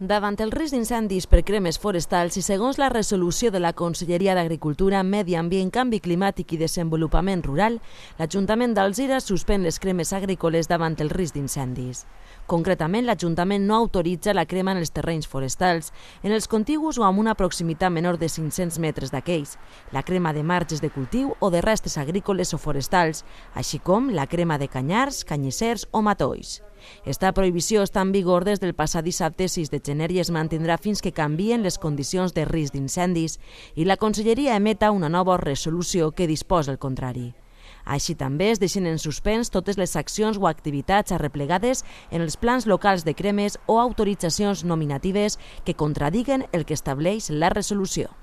Davant el risc d'incendis per cremes forestals i segons la resolució de la Conselleria d'Agricultura, Medi Ambient, Canvi Climàtic i Desenvolupament Rural, l'Ajuntament d'Alzira suspèn les cremes agrícoles davant el risc d'incendis. Concretament, l'Ajuntament no autoritza la crema en els terrenys forestals, en els contigus o amb una proximitat menor de 500 metres d'aquells, la crema de marges de cultiu o de restes agrícoles o forestals, així com la crema de canyars, canyissers o matolls. Esta prohibició està en vigor des del passat dissabte 6 de gener i es mantindrà fins que canvien les condicions de risc d'incendis i la Conselleria emeta una nova resolució que disposa el contrari. Així també es deixen en suspens totes les accions o activitats arreplegades en els plans locals de cremes o autoritzacions nominatives que contradiguen el que estableix la resolució.